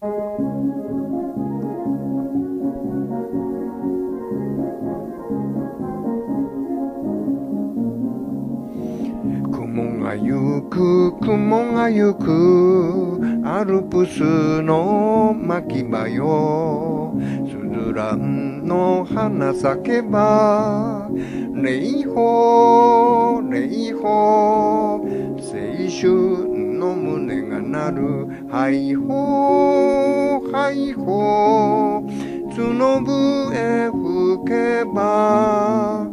雲が行く雲が行くアルプスの牧場よ。スズランの花咲けば霊峰霊峰青春る。はいほーはいほー。角笛吹けば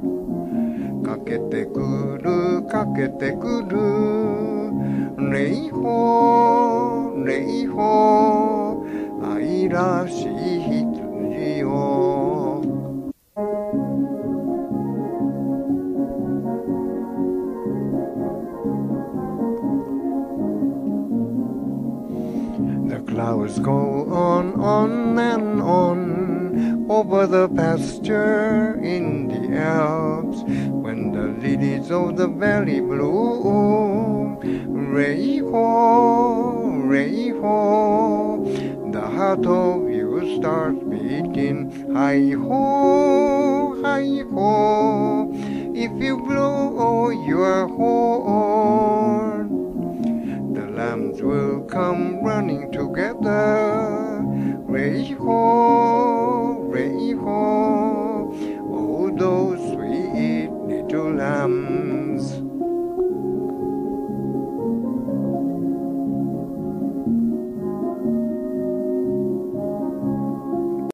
かけてくるかけてくる。れいほーれいほー。愛らしい羊よ Clouds go on, on and on over the pasture in the Alps when the lilies of the valley bloom. Ray ho, ray ho, the heart of you starts beating. Hi ho, hi ho, if you blow your horn arms will come running together. Ray-ho, ray-ho, oh those sweet little lambs.